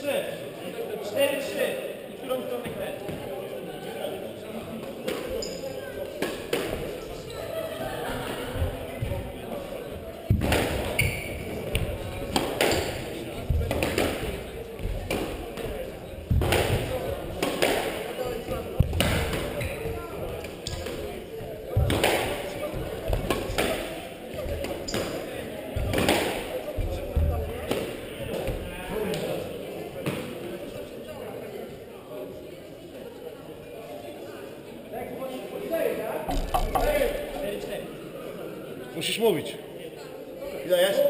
Cztery, trzy. Cztery, trzy. I którą Musisz mówić. Ile jest?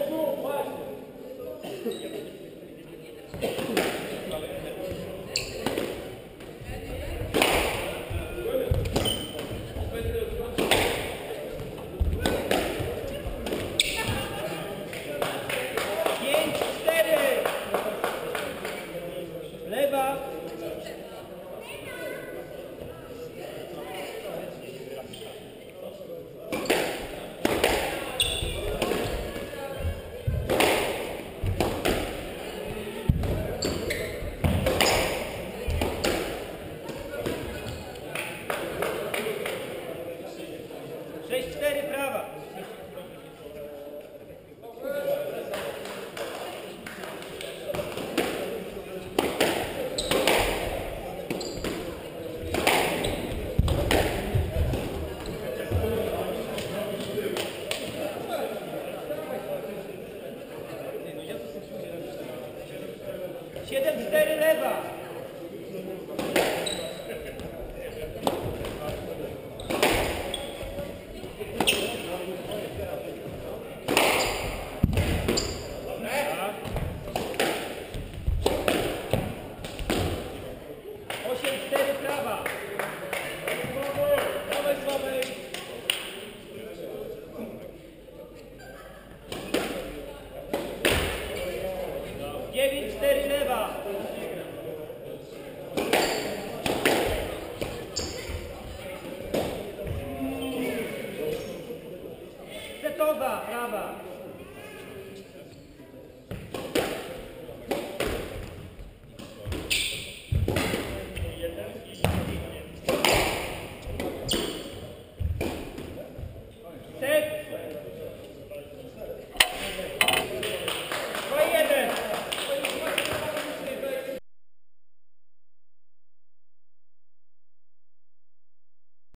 Siedem, cztery, lewa.